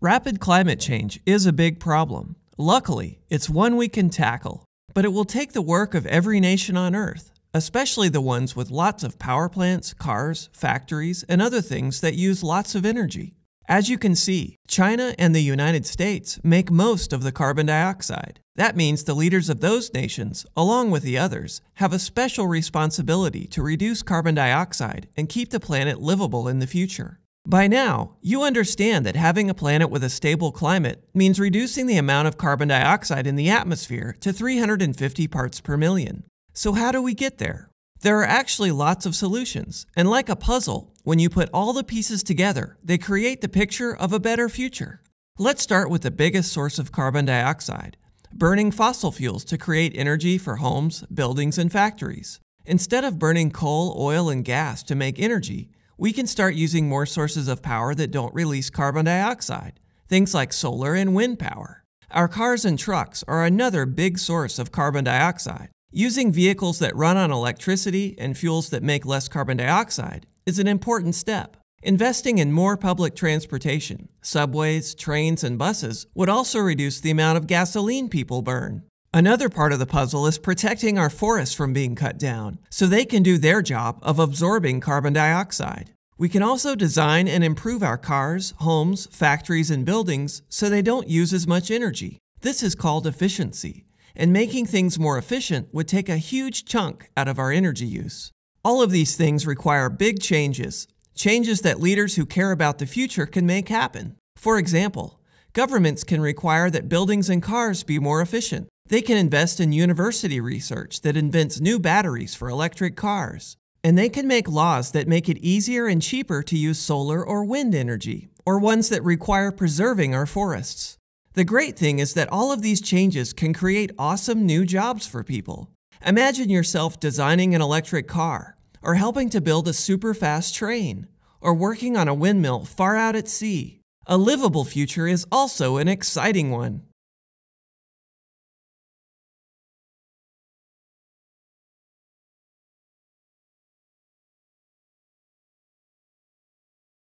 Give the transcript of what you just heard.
Rapid climate change is a big problem. Luckily, it's one we can tackle, but it will take the work of every nation on Earth, especially the ones with lots of power plants, cars, factories, and other things that use lots of energy. As you can see, China and the United States make most of the carbon dioxide. That means the leaders of those nations, along with the others, have a special responsibility to reduce carbon dioxide and keep the planet livable in the future. By now, you understand that having a planet with a stable climate means reducing the amount of carbon dioxide in the atmosphere to 350 parts per million. So, how do we get there? There are actually lots of solutions, and like a puzzle, when you put all the pieces together, they create the picture of a better future. Let's start with the biggest source of carbon dioxide burning fossil fuels to create energy for homes, buildings, and factories. Instead of burning coal, oil, and gas to make energy, we can start using more sources of power that don't release carbon dioxide, things like solar and wind power. Our cars and trucks are another big source of carbon dioxide. Using vehicles that run on electricity and fuels that make less carbon dioxide is an important step. Investing in more public transportation, subways, trains, and buses would also reduce the amount of gasoline people burn. Another part of the puzzle is protecting our forests from being cut down so they can do their job of absorbing carbon dioxide. We can also design and improve our cars, homes, factories, and buildings so they don't use as much energy. This is called efficiency, and making things more efficient would take a huge chunk out of our energy use. All of these things require big changes, changes that leaders who care about the future can make happen. For example, governments can require that buildings and cars be more efficient. They can invest in university research that invents new batteries for electric cars. And they can make laws that make it easier and cheaper to use solar or wind energy, or ones that require preserving our forests. The great thing is that all of these changes can create awesome new jobs for people. Imagine yourself designing an electric car, or helping to build a super fast train, or working on a windmill far out at sea. A livable future is also an exciting one.